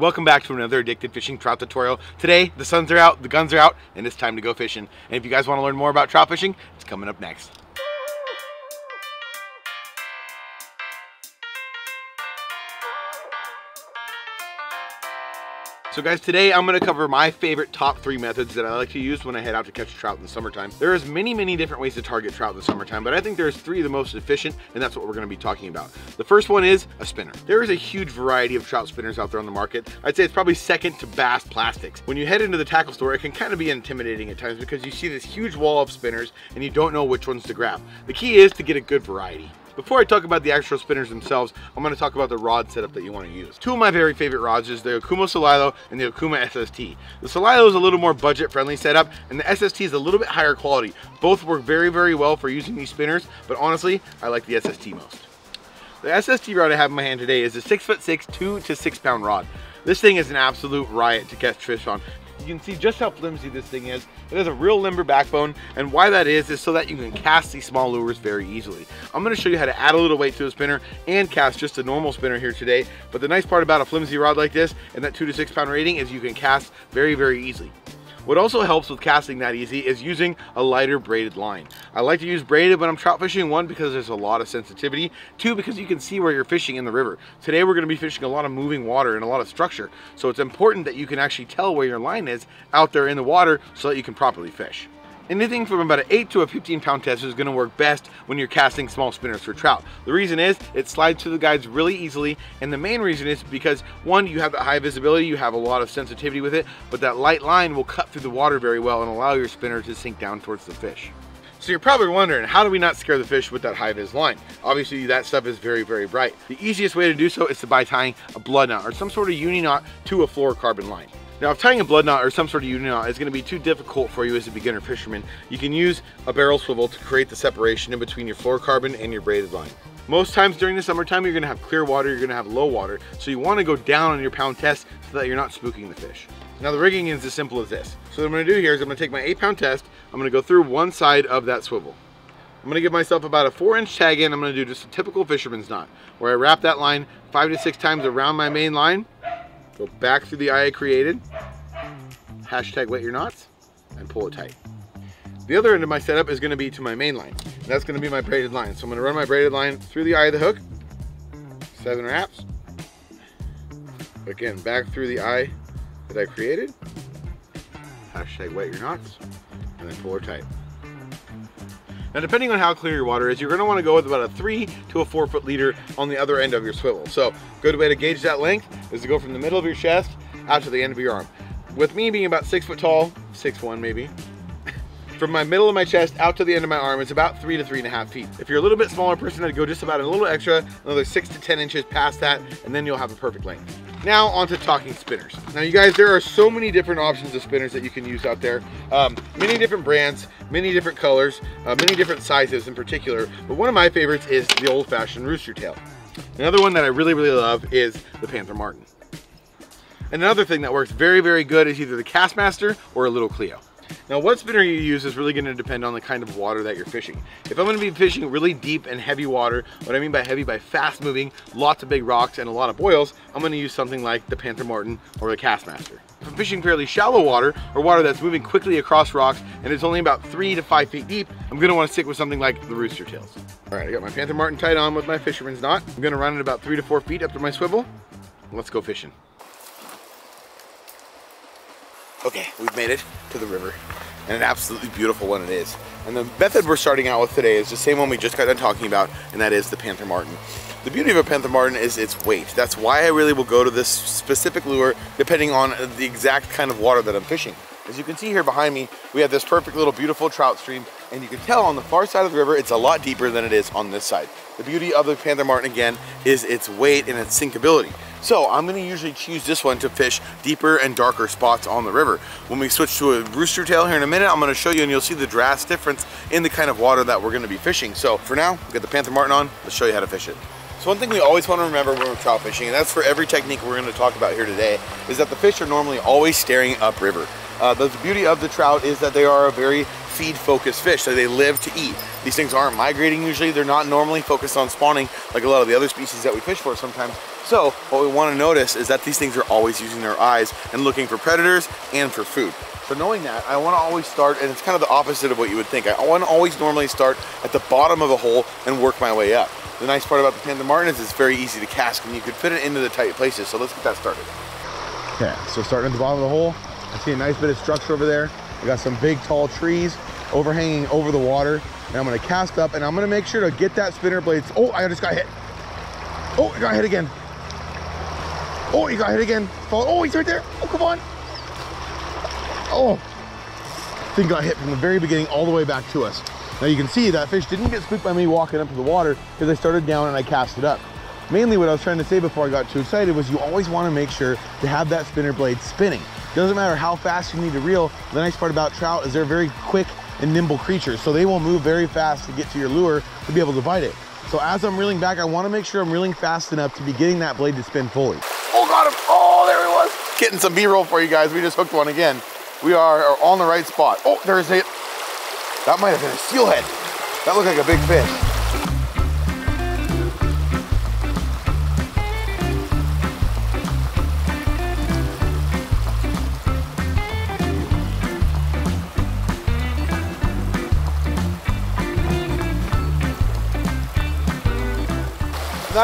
Welcome back to another Addicted Fishing Trout tutorial. Today, the suns are out, the guns are out, and it's time to go fishing. And if you guys want to learn more about trout fishing, it's coming up next. So guys, today I'm gonna cover my favorite top three methods that I like to use when I head out to catch trout in the summertime. There's many, many different ways to target trout in the summertime, but I think there's three of the most efficient, and that's what we're gonna be talking about. The first one is a spinner. There is a huge variety of trout spinners out there on the market. I'd say it's probably second to Bass Plastics. When you head into the tackle store, it can kind of be intimidating at times because you see this huge wall of spinners and you don't know which ones to grab. The key is to get a good variety. Before I talk about the actual spinners themselves, I'm going to talk about the rod setup that you want to use. Two of my very favorite rods is the Okuma Celilo and the Okuma SST. The Celilo is a little more budget friendly setup and the SST is a little bit higher quality. Both work very, very well for using these spinners, but honestly, I like the SST most. The SST rod I have in my hand today is a six foot six, two to six pound rod. This thing is an absolute riot to catch fish on. You can see just how flimsy this thing is. It has a real limber backbone, and why that is, is so that you can cast these small lures very easily. I'm gonna show you how to add a little weight to a spinner and cast just a normal spinner here today. But the nice part about a flimsy rod like this and that two to six pound rating is you can cast very, very easily. What also helps with casting that easy is using a lighter braided line. I like to use braided when I'm trout fishing, one, because there's a lot of sensitivity, two, because you can see where you're fishing in the river. Today we're gonna be fishing a lot of moving water and a lot of structure, so it's important that you can actually tell where your line is out there in the water so that you can properly fish. Anything from about an 8 to a 15 pound test is going to work best when you're casting small spinners for trout. The reason is it slides through the guides really easily and the main reason is because one, you have that high visibility, you have a lot of sensitivity with it, but that light line will cut through the water very well and allow your spinner to sink down towards the fish. So you're probably wondering, how do we not scare the fish with that high vis line? Obviously that stuff is very, very bright. The easiest way to do so is to by tying a blood knot or some sort of uni knot to a fluorocarbon line. Now if tying a blood knot or some sort of uni knot is going to be too difficult for you as a beginner fisherman, you can use a barrel swivel to create the separation in between your fluorocarbon and your braided line. Most times during the summertime, you're gonna have clear water, you're gonna have low water, so you wanna go down on your pound test so that you're not spooking the fish. Now the rigging is as simple as this. So what I'm gonna do here is I'm gonna take my eight pound test, I'm gonna go through one side of that swivel. I'm gonna give myself about a four inch tag in, I'm gonna do just a typical fisherman's knot, where I wrap that line five to six times around my main line, Go back through the eye I created, hashtag wet your knots, and pull it tight. The other end of my setup is gonna be to my main line. That's gonna be my braided line. So I'm gonna run my braided line through the eye of the hook, seven wraps. Again, back through the eye that I created, hashtag wet your knots, and then pull her tight. Now depending on how clear your water is, you're gonna to wanna to go with about a three to a four foot leader on the other end of your swivel. So good way to gauge that length is to go from the middle of your chest out to the end of your arm. With me being about six foot tall, six one maybe, from my middle of my chest out to the end of my arm is about three to three and a half feet. If you're a little bit smaller person, I'd go just about a little extra, another six to 10 inches past that, and then you'll have a perfect length. Now onto talking spinners. Now you guys, there are so many different options of spinners that you can use out there. Um, many different brands, many different colors, uh, many different sizes in particular. But one of my favorites is the old fashioned rooster tail. Another one that I really, really love is the Panther Martin. And another thing that works very, very good is either the Kastmaster or a little Cleo. Now what spinner you use is really going to depend on the kind of water that you're fishing. If I'm going to be fishing really deep and heavy water, what I mean by heavy by fast moving, lots of big rocks and a lot of boils, I'm going to use something like the Panther Martin or the Kastmaster. If I'm fishing fairly shallow water or water that's moving quickly across rocks and it's only about three to five feet deep, I'm going to want to stick with something like the Rooster Tails. All right, I got my Panther Martin tied on with my fisherman's knot. I'm going to run it about three to four feet up to my swivel. Let's go fishing. Okay, we've made it to the river and an absolutely beautiful one it is. And the method we're starting out with today is the same one we just got done talking about, and that is the Panther Martin. The beauty of a Panther Martin is its weight. That's why I really will go to this specific lure depending on the exact kind of water that I'm fishing. As you can see here behind me, we have this perfect little beautiful trout stream, and you can tell on the far side of the river, it's a lot deeper than it is on this side. The beauty of the Panther Martin, again, is its weight and its sinkability. So I'm gonna usually choose this one to fish deeper and darker spots on the river. When we switch to a rooster tail here in a minute, I'm gonna show you and you'll see the drastic difference in the kind of water that we're gonna be fishing. So for now, we'll get the Panther Martin on, let's show you how to fish it. So one thing we always want to remember when we're trout fishing, and that's for every technique we're going to talk about here today, is that the fish are normally always staring upriver. Uh, the beauty of the trout is that they are a very feed focused fish, so they live to eat. These things aren't migrating usually, they're not normally focused on spawning like a lot of the other species that we fish for sometimes. So what we want to notice is that these things are always using their eyes and looking for predators and for food. So knowing that, I want to always start, and it's kind of the opposite of what you would think. I want to always normally start at the bottom of a hole and work my way up. The nice part about the Panther Martin is it's very easy to cast and you can fit it into the tight places. So let's get that started. Okay, so starting at the bottom of the hole, I see a nice bit of structure over there. We got some big tall trees overhanging over the water. And I'm gonna cast up and I'm gonna make sure to get that spinner blades. Oh, I just got hit. Oh, I got hit again. Oh, he got hit again. Oh, he's right there. Oh, come on. Oh, thing got hit from the very beginning all the way back to us. Now you can see that fish didn't get spooked by me walking up to the water because I started down and I cast it up. Mainly what I was trying to say before I got too excited was you always want to make sure to have that spinner blade spinning. Doesn't matter how fast you need to reel. The nice part about trout is they're very quick and nimble creatures. So they will move very fast to get to your lure to be able to bite it. So as I'm reeling back, I want to make sure I'm reeling fast enough to be getting that blade to spin fully. Oh, got him. Oh, there he was. Getting some B-roll for you guys. We just hooked one again. We are, are on the right spot. Oh, there's a, that might have been a steelhead. That looked like a big fish.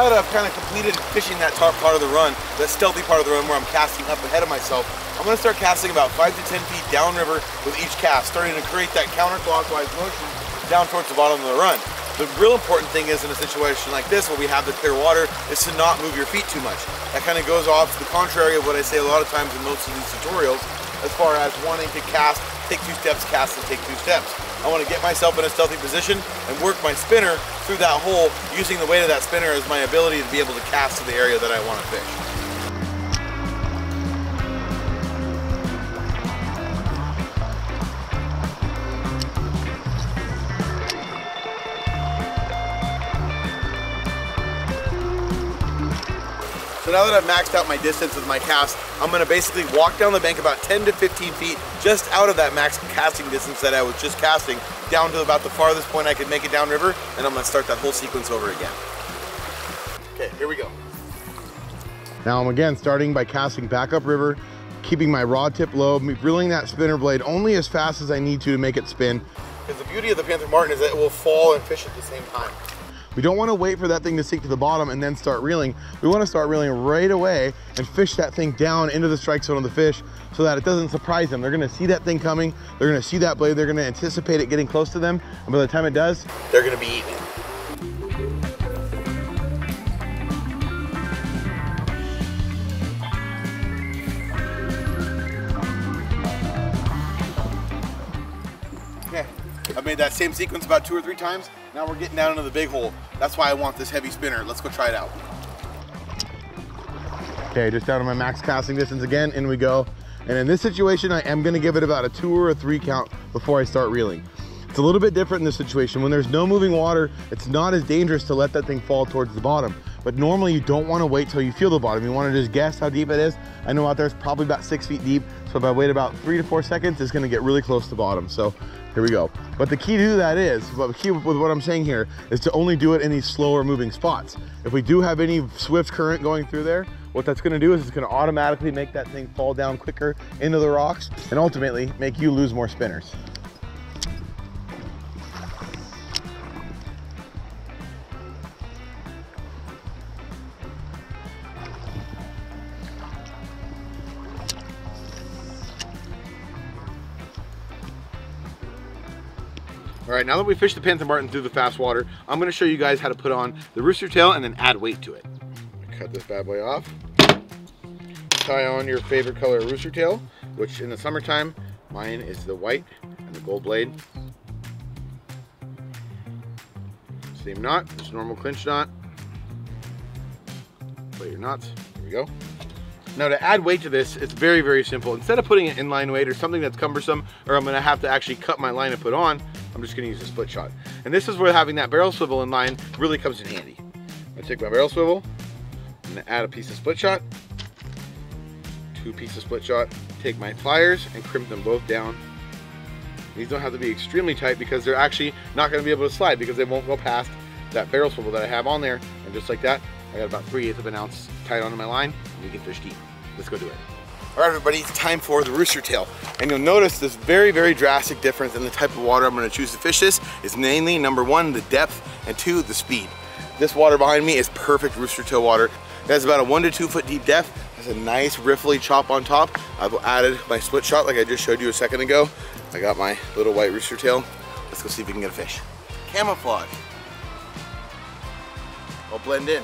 Now that I've kind of completed fishing that top part of the run, that stealthy part of the run where I'm casting up ahead of myself, I'm gonna start casting about five to 10 feet downriver with each cast, starting to create that counterclockwise motion down towards the bottom of the run. The real important thing is in a situation like this where we have the clear water is to not move your feet too much. That kind of goes off to the contrary of what I say a lot of times in most of these tutorials as far as wanting to cast, take two steps, cast and take two steps. I want to get myself in a stealthy position and work my spinner through that hole using the weight of that spinner as my ability to be able to cast to the area that I want to fish. So now that I've maxed out my distance with my cast, I'm gonna basically walk down the bank about 10 to 15 feet just out of that max casting distance that I was just casting down to about the farthest point I could make it downriver and I'm gonna start that whole sequence over again. Okay, here we go. Now I'm again starting by casting back upriver, keeping my rod tip low, reeling that spinner blade only as fast as I need to to make it spin. Because the beauty of the Panther Martin is that it will fall and fish at the same time. We don't want to wait for that thing to sink to the bottom and then start reeling. We want to start reeling right away and fish that thing down into the strike zone of the fish so that it doesn't surprise them. They're going to see that thing coming. They're going to see that blade. They're going to anticipate it getting close to them. And by the time it does, they're going to be eating I've made that same sequence about two or three times. Now we're getting down into the big hole. That's why I want this heavy spinner. Let's go try it out. Okay, just down to my max casting distance again, in we go. And in this situation, I am gonna give it about a two or a three count before I start reeling. It's a little bit different in this situation. When there's no moving water, it's not as dangerous to let that thing fall towards the bottom. But normally you don't wanna wait till you feel the bottom. You wanna just guess how deep it is. I know out there it's probably about six feet deep. So if I wait about three to four seconds, it's gonna get really close to bottom. So here we go. But the key to that is, but the key with what I'm saying here is to only do it in these slower moving spots. If we do have any swift current going through there, what that's gonna do is it's gonna automatically make that thing fall down quicker into the rocks and ultimately make you lose more spinners. All right, now that we fished the Panther Martin through the fast water, I'm gonna show you guys how to put on the rooster tail and then add weight to it. Cut this bad boy off. Tie on your favorite color rooster tail, which in the summertime, mine is the white and the gold blade. Same knot, just normal clinch knot. Play your knots, here we go. Now to add weight to this, it's very, very simple. Instead of putting an inline weight or something that's cumbersome, or I'm gonna have to actually cut my line and put on, I'm just gonna use a split shot. And this is where having that barrel swivel in line really comes in handy. I take my barrel swivel, gonna add a piece of split shot, two pieces of split shot, take my pliers and crimp them both down. These don't have to be extremely tight because they're actually not gonna be able to slide because they won't go past that barrel swivel that I have on there. And just like that, I got about 3 eighths of an ounce tied onto my line, and we can fish deep. Let's go do it. All right, everybody, it's time for the rooster tail. And you'll notice this very, very drastic difference in the type of water I'm gonna choose to fish this is mainly number one, the depth, and two, the speed. This water behind me is perfect rooster tail water. It has about a one to two foot deep depth. Has a nice riffly chop on top. I've added my split shot like I just showed you a second ago. I got my little white rooster tail. Let's go see if we can get a fish. Camouflage. I'll blend in.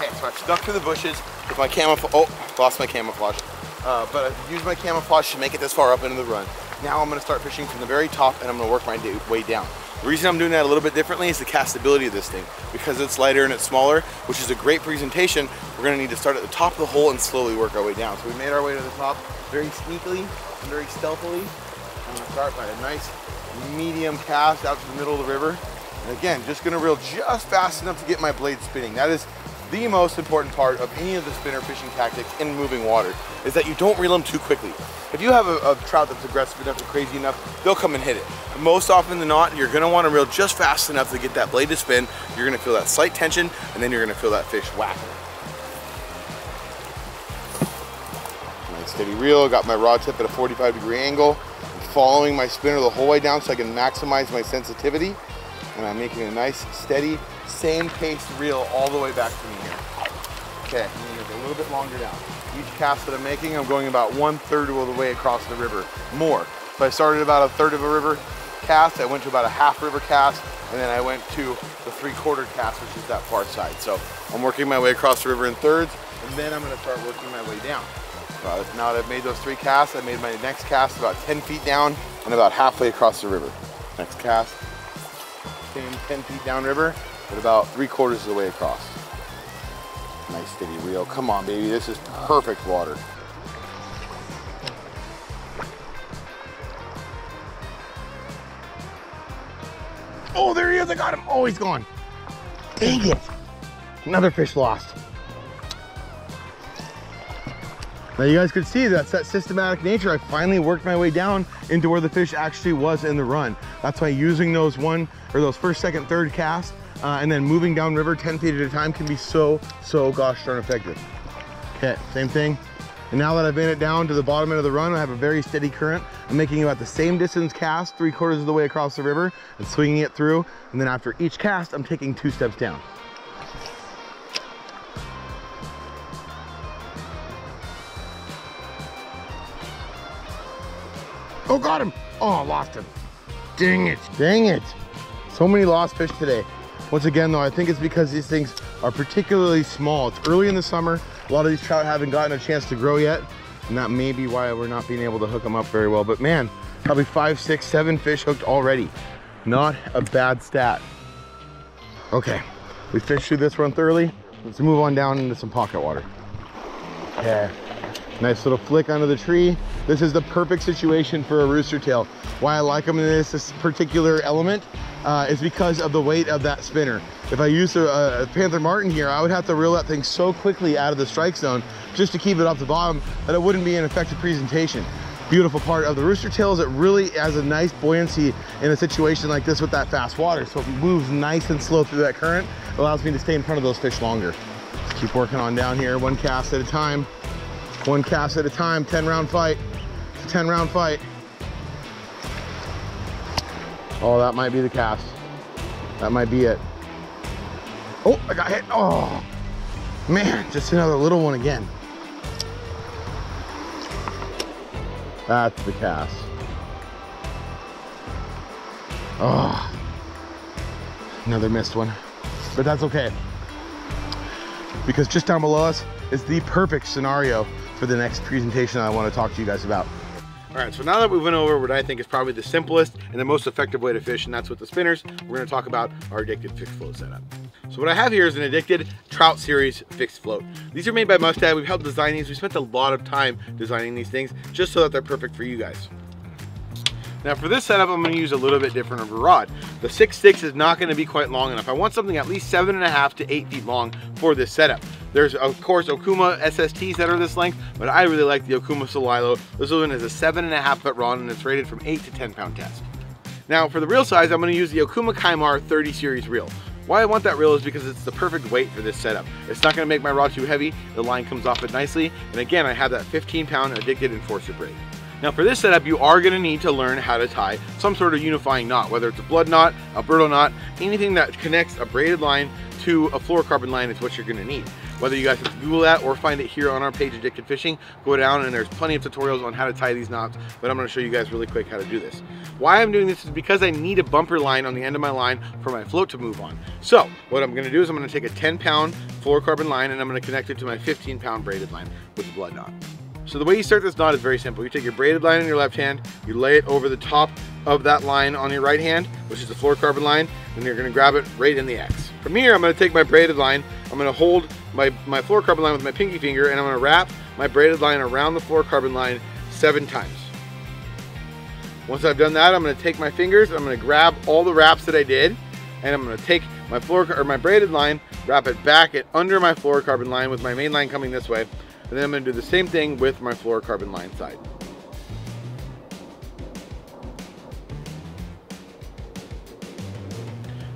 Okay, so I've stuck to the bushes with my camouflage. Oh, lost my camouflage. Uh, but I've used my camouflage to make it this far up into the run. Now I'm gonna start fishing from the very top and I'm gonna work my way down. The reason I'm doing that a little bit differently is the castability of this thing. Because it's lighter and it's smaller, which is a great presentation, we're gonna need to start at the top of the hole and slowly work our way down. So we made our way to the top very sneakily and very stealthily. I'm gonna start by a nice medium cast out to the middle of the river. And again, just gonna reel just fast enough to get my blade spinning. That is the most important part of any of the spinner fishing tactics in moving water is that you don't reel them too quickly. If you have a, a trout that's aggressive enough and crazy enough, they'll come and hit it. Most often than not, you're gonna wanna reel just fast enough to get that blade to spin. You're gonna feel that slight tension, and then you're gonna feel that fish whack. Nice steady reel, got my rod tip at a 45 degree angle. I'm following my spinner the whole way down so I can maximize my sensitivity. And I'm making a nice, steady, same pace reel all the way back to me here. Okay, I'm gonna make a little bit longer down. Each cast that I'm making, I'm going about one third of the way across the river, more. So I started about a third of a river cast, I went to about a half river cast, and then I went to the three quarter cast, which is that far side. So I'm working my way across the river in thirds, and then I'm gonna start working my way down. Now that I've made those three casts, I made my next cast about 10 feet down and about halfway across the river. Next cast, same 10 feet downriver, about three quarters of the way across. Nice steady reel. Come on, baby. This is perfect water. Oh, there he is. I got him. Oh, he's gone. Dang it. Another fish lost. Now you guys could see that's that systematic nature. I finally worked my way down into where the fish actually was in the run. That's why using those one or those first, second, third casts uh, and then moving down river 10 feet at a time can be so, so gosh darn effective. Okay, same thing. And now that I've made it down to the bottom end of the run, I have a very steady current. I'm making about the same distance cast, three quarters of the way across the river and swinging it through. And then after each cast, I'm taking two steps down. Oh, got him. Oh, lost him. Dang it. Dang it. So many lost fish today. Once again though, I think it's because these things are particularly small. It's early in the summer. A lot of these trout haven't gotten a chance to grow yet. And that may be why we're not being able to hook them up very well. But man, probably five, six, seven fish hooked already. Not a bad stat. Okay, we fished through this run thoroughly. Let's move on down into some pocket water. Yeah, nice little flick under the tree. This is the perfect situation for a rooster tail. Why I like them in this, this particular element uh, is because of the weight of that spinner. If I used a, a, Panther Martin here, I would have to reel that thing so quickly out of the strike zone just to keep it off the bottom that it wouldn't be an effective presentation. Beautiful part of the rooster tail is it really has a nice buoyancy in a situation like this with that fast water. So it moves nice and slow through that current. Allows me to stay in front of those fish longer. Just keep working on down here, one cast at a time. One cast at a time, 10 round fight. It's a 10 round fight. Oh, that might be the cast. That might be it. Oh, I got hit. Oh, man, just another little one again. That's the cast. Oh, another missed one. But that's okay. Because just down below us is the perfect scenario for the next presentation I want to talk to you guys about. All right, so now that we went over what I think is probably the simplest and the most effective way to fish, and that's with the spinners, we're gonna talk about our addicted fixed float setup. So what I have here is an addicted trout series fixed float. These are made by Mustad. We've helped design these. We spent a lot of time designing these things just so that they're perfect for you guys. Now for this setup, I'm gonna use a little bit different of a rod. The six six is not gonna be quite long enough. I want something at least seven and a half to eight feet long for this setup. There's of course Okuma SSTs that are this length, but I really like the Okuma Celilo. This one is a seven and a half foot rod and it's rated from eight to 10 pound test. Now for the reel size, I'm gonna use the Okuma Ceymar 30 series reel. Why I want that reel is because it's the perfect weight for this setup. It's not gonna make my rod too heavy, the line comes off it nicely, and again, I have that 15 pound addicted enforcer braid. Now for this setup, you are gonna need to learn how to tie some sort of unifying knot, whether it's a blood knot, a Berto knot, anything that connects a braided line to a fluorocarbon line is what you're gonna need. Whether you guys Google that or find it here on our page, Addicted Fishing, go down and there's plenty of tutorials on how to tie these knots, but I'm gonna show you guys really quick how to do this. Why I'm doing this is because I need a bumper line on the end of my line for my float to move on. So what I'm gonna do is I'm gonna take a 10 pound fluorocarbon line and I'm gonna connect it to my 15 pound braided line with the blood knot. So the way you start this knot is very simple. You take your braided line in your left hand, you lay it over the top of that line on your right hand, which is the fluorocarbon line, and you're gonna grab it right in the X. From here, I'm gonna take my braided line, I'm gonna hold my, my fluorocarbon line with my pinky finger, and I'm gonna wrap my braided line around the fluorocarbon line seven times. Once I've done that, I'm gonna take my fingers, I'm gonna grab all the wraps that I did, and I'm gonna take my fluor or my braided line, wrap it back and under my fluorocarbon line with my main line coming this way, and then I'm gonna do the same thing with my fluorocarbon line side.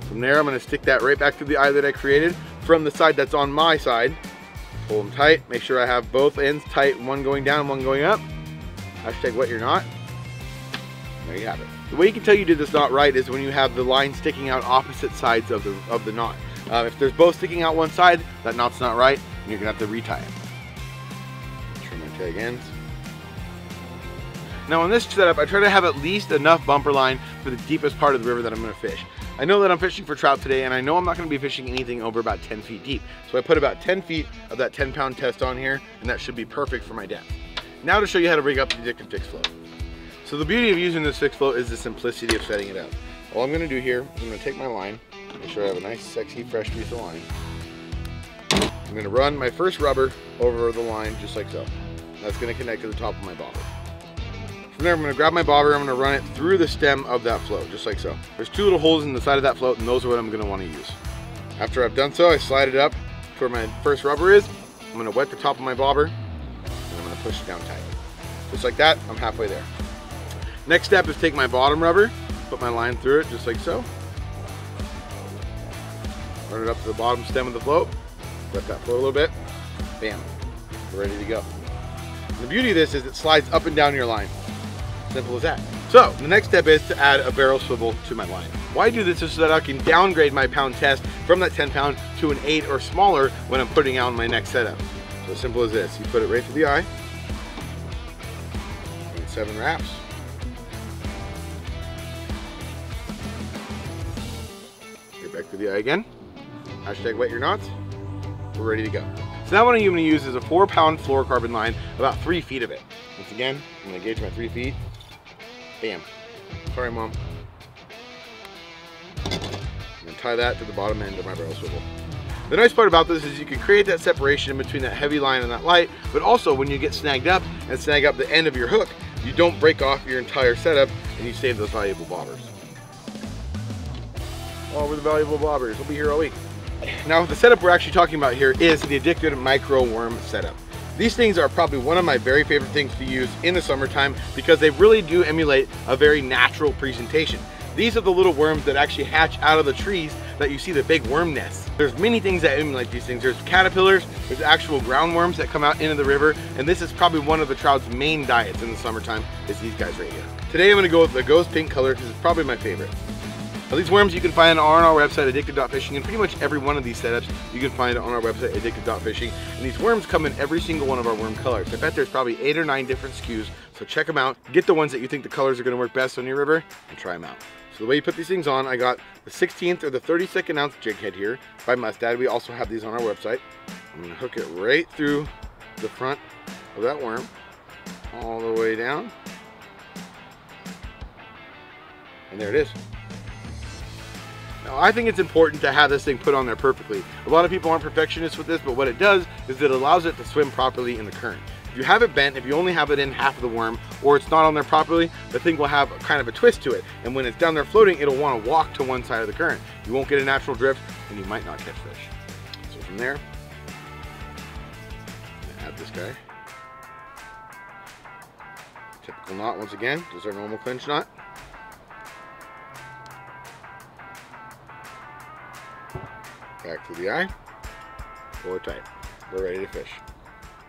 From there, I'm gonna stick that right back to the eye that I created from the side that's on my side. Pull them tight, make sure I have both ends tight, one going down, one going up. Hashtag wet your knot. There you have it. The way you can tell you did this knot right is when you have the line sticking out opposite sides of the, of the knot. Uh, if there's both sticking out one side, that knot's not right, and you're gonna have to retie it tag ends. Now on this setup, I try to have at least enough bumper line for the deepest part of the river that I'm gonna fish. I know that I'm fishing for trout today and I know I'm not gonna be fishing anything over about 10 feet deep. So I put about 10 feet of that 10 pound test on here and that should be perfect for my depth. Now to show you how to rig up the Addicted Fix Float. So the beauty of using this fix float is the simplicity of setting it up. All I'm gonna do here is I'm gonna take my line, make sure I have a nice, sexy, fresh piece of line. I'm gonna run my first rubber over the line just like so. That's gonna connect to the top of my bobber. From there, I'm gonna grab my bobber, I'm gonna run it through the stem of that float, just like so. There's two little holes in the side of that float, and those are what I'm gonna wanna use. After I've done so, I slide it up to where my first rubber is. I'm gonna wet the top of my bobber, and I'm gonna push it down tight. Just like that, I'm halfway there. Next step is take my bottom rubber, put my line through it, just like so. Run it up to the bottom stem of the float, let that float a little bit, bam, we're ready to go. The beauty of this is it slides up and down your line. Simple as that. So the next step is to add a barrel swivel to my line. Why I do this is so that I can downgrade my pound test from that 10 pound to an eight or smaller when I'm putting out my next setup. So simple as this, you put it right through the eye, and seven wraps. Get back to the eye again. Hashtag wet your knots. We're ready to go. So now what I'm to use is a four pound fluorocarbon line, about three feet of it. Once again, I'm to gauge my three feet. Bam. Sorry, mom. I'm to tie that to the bottom end of my barrel swivel. The nice part about this is you can create that separation between that heavy line and that light, but also when you get snagged up and snag up the end of your hook, you don't break off your entire setup and you save those valuable bobbers. All over the valuable bobbers. We'll be here all week. Now the setup we're actually talking about here is the Addicted Micro Worm setup. These things are probably one of my very favorite things to use in the summertime because they really do emulate a very natural presentation. These are the little worms that actually hatch out of the trees that you see the big worm nests. There's many things that emulate these things. There's caterpillars, there's actual ground worms that come out into the river, and this is probably one of the trout's main diets in the summertime is these guys right here. Today I'm gonna go with the ghost pink color because it's probably my favorite. Now these worms you can find on our website, addicted.fishing, and pretty much every one of these setups you can find on our website, addicted.fishing. And these worms come in every single one of our worm colors. I bet there's probably eight or nine different SKUs, so check them out. Get the ones that you think the colors are gonna work best on your river, and try them out. So the way you put these things on, I got the 16th or the 32nd ounce jig head here by Mustad. We also have these on our website. I'm gonna hook it right through the front of that worm, all the way down. And there it is. Now, I think it's important to have this thing put on there perfectly. A lot of people aren't perfectionists with this, but what it does is it allows it to swim properly in the current. If you have it bent, if you only have it in half of the worm, or it's not on there properly, the thing will have kind of a twist to it. And when it's down there floating, it'll want to walk to one side of the current. You won't get a natural drift, and you might not catch fish. So from there, add this guy. Typical knot once again, is our normal clinch knot. Back to the eye. Pull it tight. We're ready to fish.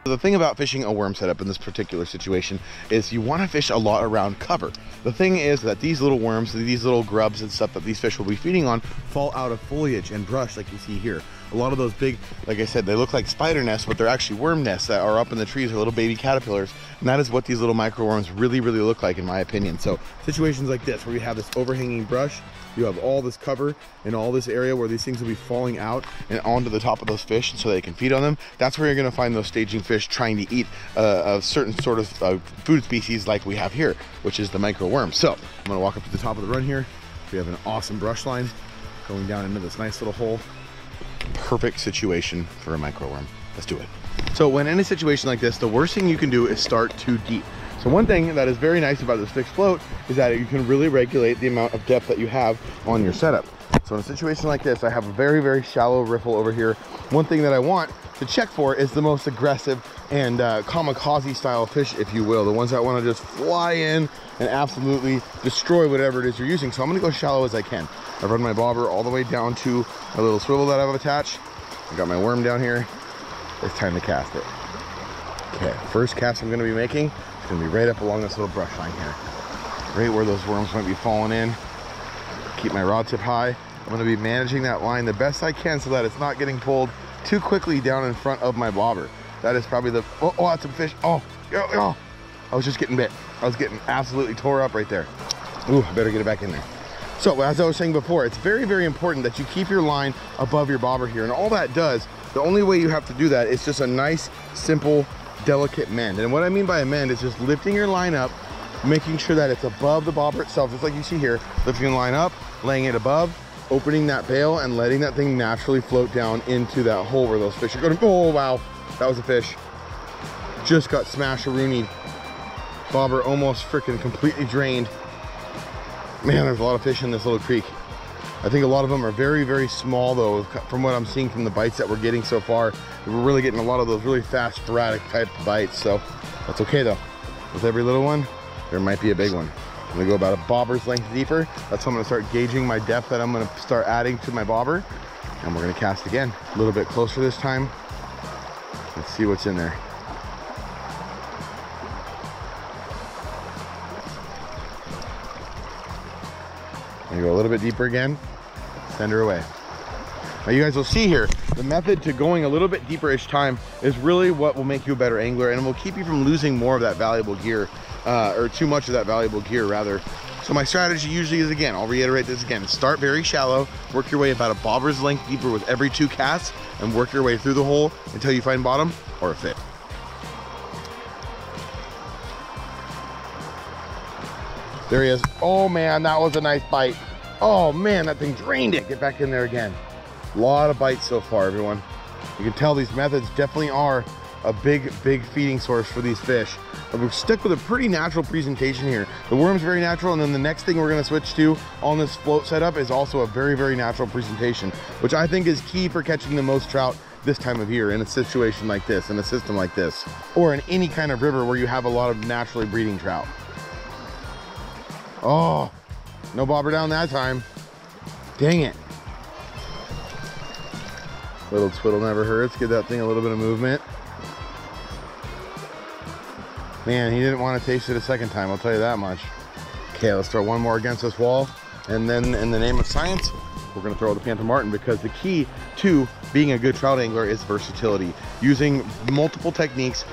The thing about fishing a worm setup in this particular situation is you want to fish a lot around cover. The thing is that these little worms, these little grubs and stuff that these fish will be feeding on fall out of foliage and brush like you see here. A lot of those big, like I said, they look like spider nests, but they're actually worm nests that are up in the trees or little baby caterpillars. And that is what these little microworms really, really look like in my opinion. So situations like this where you have this overhanging brush, you have all this cover and all this area where these things will be falling out and onto the top of those fish so they can feed on them. That's where you're gonna find those staging fish trying to eat uh, a certain sort of uh, food species like we have here, which is the micro worm. So I'm gonna walk up to the top of the run here. We have an awesome brush line going down into this nice little hole. Perfect situation for a micro worm. Let's do it. So when in a situation like this, the worst thing you can do is start too deep. So one thing that is very nice about this fixed float is that you can really regulate the amount of depth that you have on your setup. So in a situation like this, I have a very, very shallow riffle over here. One thing that I want to check for is the most aggressive and uh, kamikaze style fish, if you will. The ones that want to just fly in and absolutely destroy whatever it is you're using. So I'm gonna go shallow as I can. I've run my bobber all the way down to a little swivel that I've attached. I got my worm down here. It's time to cast it. Okay, first cast I'm gonna be making is gonna be right up along this little brush line here. Right where those worms might be falling in. Keep my rod tip high. I'm gonna be managing that line the best I can so that it's not getting pulled too quickly down in front of my bobber. That is probably the, oh, oh that's a fish. Oh, oh, oh. I was just getting bit. I was getting absolutely tore up right there. Ooh, I better get it back in there. So as I was saying before, it's very, very important that you keep your line above your bobber here. And all that does, the only way you have to do that is just a nice, simple, delicate mend. And what I mean by a mend is just lifting your line up, making sure that it's above the bobber itself, just like you see here, lifting the line up, laying it above, opening that bail and letting that thing naturally float down into that hole where those fish are going. Oh, wow, that was a fish. Just got smashed a rooney. Bobber almost freaking completely drained. Man, there's a lot of fish in this little creek. I think a lot of them are very, very small though, from what I'm seeing from the bites that we're getting so far. We're really getting a lot of those really fast, sporadic type bites, so that's okay though. With every little one, there might be a big one. I'm gonna go about a bobber's length deeper. That's how I'm gonna start gauging my depth that I'm gonna start adding to my bobber. And we're gonna cast again. A little bit closer this time. Let's see what's in there. Go a little bit deeper again, send her away. Now you guys will see here, the method to going a little bit deeper each time is really what will make you a better angler and will keep you from losing more of that valuable gear, uh, or too much of that valuable gear rather. So my strategy usually is again, I'll reiterate this again, start very shallow, work your way about a bobber's length deeper with every two casts, and work your way through the hole until you find bottom or a fit. There he is. Oh man, that was a nice bite. Oh man, that thing drained it. Get back in there again. A lot of bites so far, everyone. You can tell these methods definitely are a big, big feeding source for these fish. But we're stuck with a pretty natural presentation here. The worm's very natural, and then the next thing we're gonna switch to on this float setup is also a very, very natural presentation, which I think is key for catching the most trout this time of year in a situation like this, in a system like this, or in any kind of river where you have a lot of naturally breeding trout. Oh, no bobber down that time. Dang it. Little twiddle never hurts. Give that thing a little bit of movement. Man, he didn't want to taste it a second time, I'll tell you that much. Okay, let's throw one more against this wall. And then in the name of science, we're gonna throw the Panther Martin because the key to being a good trout angler is versatility. Using multiple techniques,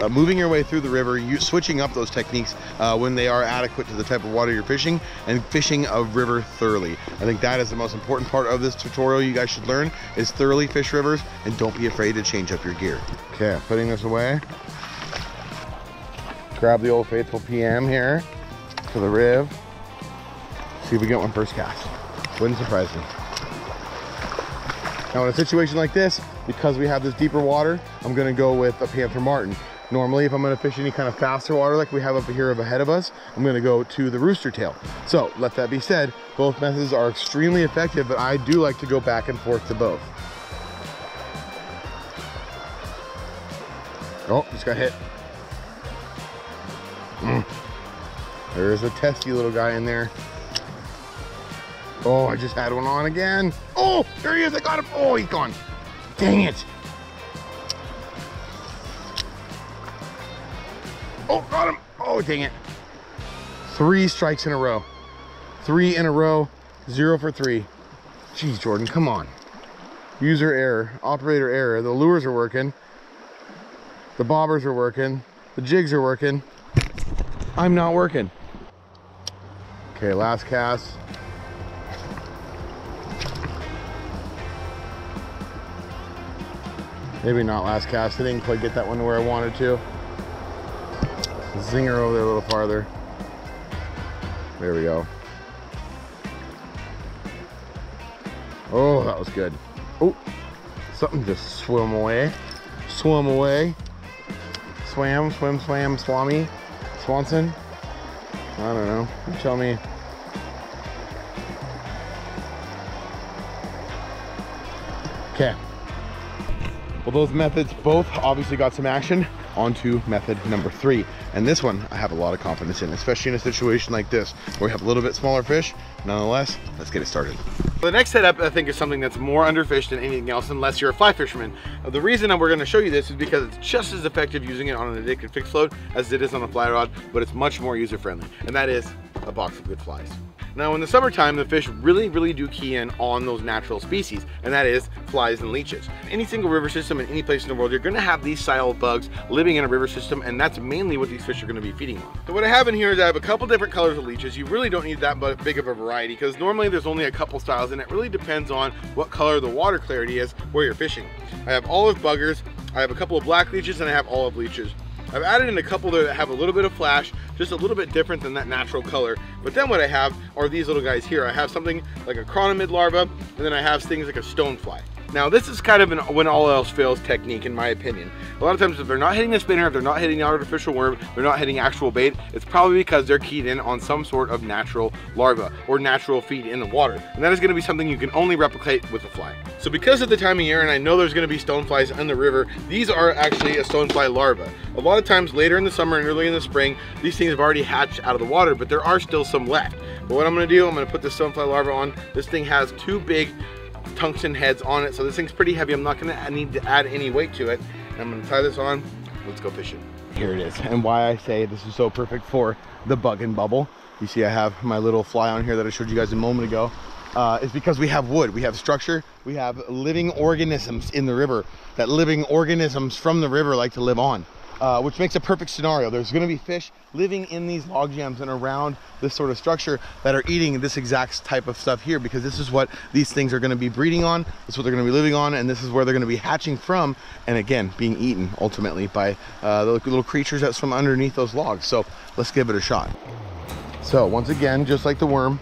uh, moving your way through the river, you, switching up those techniques uh, when they are adequate to the type of water you're fishing, and fishing a river thoroughly. I think that is the most important part of this tutorial you guys should learn, is thoroughly fish rivers, and don't be afraid to change up your gear. Okay, putting this away. Grab the old faithful PM here to the rib. See if we get one first cast. Wouldn't surprise me. Now in a situation like this, because we have this deeper water, I'm gonna go with a Panther Martin. Normally, if I'm gonna fish any kind of faster water like we have up here ahead of us, I'm gonna go to the rooster tail. So, let that be said, both methods are extremely effective, but I do like to go back and forth to both. Oh, just got hit. Mm. There's a testy little guy in there. Oh, I just had one on again. Oh, there he is. I got him. Oh, he's gone. Dang it. Oh, got him. Oh, dang it. Three strikes in a row. Three in a row. Zero for three. Jeez, Jordan, come on. User error, operator error. The lures are working. The bobbers are working. The jigs are working. I'm not working. Okay, last cast. Maybe not last cast. I didn't quite get that one to where I wanted to. Zinger over there a little farther. There we go. Oh, that was good. Oh, something just swim away. Swim away. Swam, swim, swam, swami. Swanson. I don't know. You tell me. Okay. Those methods both obviously got some action. On to method number three. And this one I have a lot of confidence in, especially in a situation like this where we have a little bit smaller fish. Nonetheless, let's get it started. The next setup I think is something that's more underfished than anything else unless you're a fly fisherman. Uh, the reason that we're going to show you this is because it's just as effective using it on an addicted fixed float as it is on a fly rod, but it's much more user friendly. And that is a box of good flies. Now in the summertime, the fish really, really do key in on those natural species, and that is flies and leeches. Any single river system in any place in the world, you're gonna have these style of bugs living in a river system, and that's mainly what these fish are gonna be feeding on. So what I have in here is I have a couple different colors of leeches. You really don't need that big of a variety, because normally there's only a couple styles, and it really depends on what color the water clarity is where you're fishing. I have olive buggers, I have a couple of black leeches, and I have olive leeches. I've added in a couple there that have a little bit of flash, just a little bit different than that natural color. But then what I have are these little guys here. I have something like a chironomid larva, and then I have things like a stonefly. Now this is kind of an when all else fails technique in my opinion. A lot of times if they're not hitting the spinner, if they're not hitting the artificial worm, they're not hitting actual bait, it's probably because they're keyed in on some sort of natural larva or natural feed in the water. And that is gonna be something you can only replicate with a fly. So because of the time of year and I know there's gonna be stoneflies in the river, these are actually a stonefly larva. A lot of times later in the summer and early in the spring, these things have already hatched out of the water, but there are still some left. But what I'm gonna do, I'm gonna put this stonefly larva on. This thing has two big tungsten heads on it. So this thing's pretty heavy. I'm not gonna need to add any weight to it. I'm gonna tie this on. Let's go fishing. Here it is. And why I say this is so perfect for the bug and bubble. You see I have my little fly on here that I showed you guys a moment ago. Uh, is because we have wood, we have structure, we have living organisms in the river that living organisms from the river like to live on uh, which makes a perfect scenario. There's going to be fish living in these log jams and around this sort of structure that are eating this exact type of stuff here because this is what these things are going to be breeding on. This is what they're going to be living on, and this is where they're going to be hatching from, and again, being eaten ultimately by uh, the little creatures that's from underneath those logs. So let's give it a shot. So once again, just like the worm,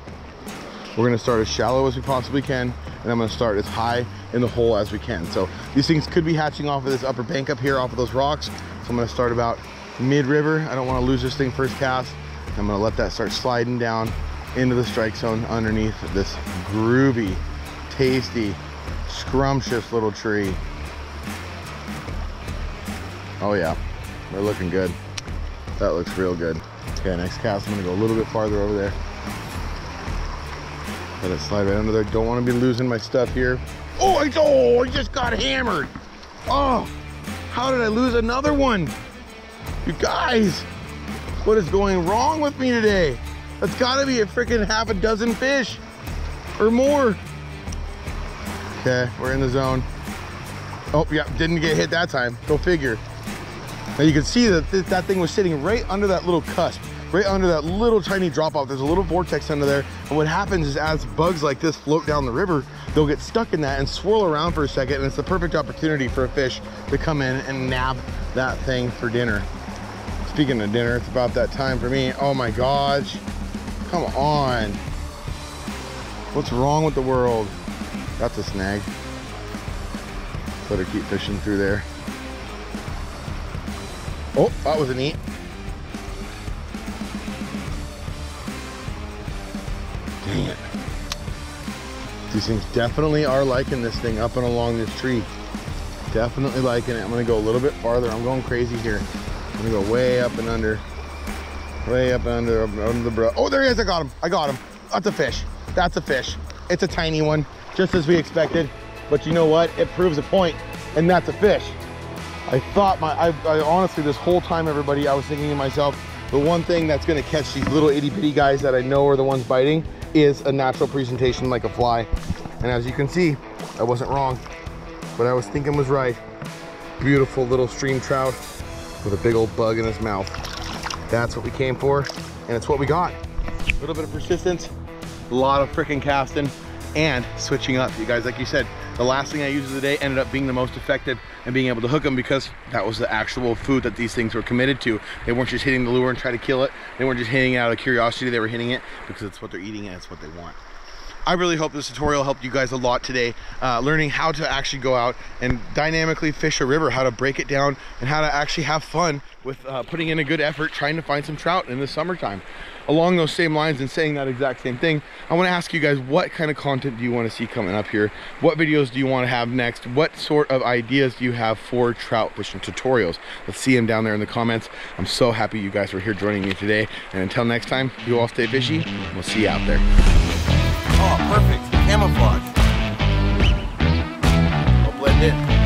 we're going to start as shallow as we possibly can, and I'm going to start as high in the hole as we can. So these things could be hatching off of this upper bank up here, off of those rocks, so I'm gonna start about mid-river. I don't wanna lose this thing first cast. I'm gonna let that start sliding down into the strike zone underneath this groovy, tasty, scrumptious little tree. Oh yeah, we're looking good. That looks real good. Okay, next cast, I'm gonna go a little bit farther over there. Let it slide right under there. Don't wanna be losing my stuff here. Oh, I, oh, I just got hammered. Oh, how did I lose another one? You guys, what is going wrong with me today? That's gotta be a freaking half a dozen fish or more. Okay, we're in the zone. Oh, yeah, didn't get hit that time. Go figure. Now you can see that th that thing was sitting right under that little cusp, right under that little tiny drop off. There's a little vortex under there. And what happens is as bugs like this float down the river, they'll get stuck in that and swirl around for a second. And it's the perfect opportunity for a fish to come in and nab that thing for dinner. Speaking of dinner, it's about that time for me. Oh my gosh, come on. What's wrong with the world? That's a snag. Better keep fishing through there. Oh, that was a neat. Dang it. These things definitely are liking this thing up and along this tree. Definitely liking it. I'm gonna go a little bit farther. I'm going crazy here. I'm gonna go way up and under. Way up and under, up under the bro. Oh, there he is. I got him. I got him. That's a fish. That's a fish. It's a tiny one, just as we expected. But you know what? It proves a point, and that's a fish. I thought my, I, I honestly, this whole time, everybody, I was thinking to myself, the one thing that's gonna catch these little itty bitty guys that I know are the ones biting is a natural presentation like a fly. And as you can see, I wasn't wrong. What I was thinking was right. Beautiful little stream trout with a big old bug in his mouth. That's what we came for, and it's what we got. A little bit of persistence, a lot of freaking casting, and switching up. You guys, like you said, the last thing I used of the day ended up being the most effective and being able to hook them because that was the actual food that these things were committed to. They weren't just hitting the lure and trying to kill it. They weren't just hitting it out of curiosity. They were hitting it because it's what they're eating and it's what they want. I really hope this tutorial helped you guys a lot today, uh, learning how to actually go out and dynamically fish a river, how to break it down, and how to actually have fun with uh, putting in a good effort trying to find some trout in the summertime. Along those same lines and saying that exact same thing, I want to ask you guys what kind of content do you want to see coming up here? What videos do you want to have next? What sort of ideas do you have for trout fishing tutorials? Let's see them down there in the comments. I'm so happy you guys were here joining me today. And until next time, you all stay fishy. We'll see you out there. Oh, perfect. Camouflage. I'll blend in.